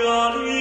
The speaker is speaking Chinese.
Alleluia.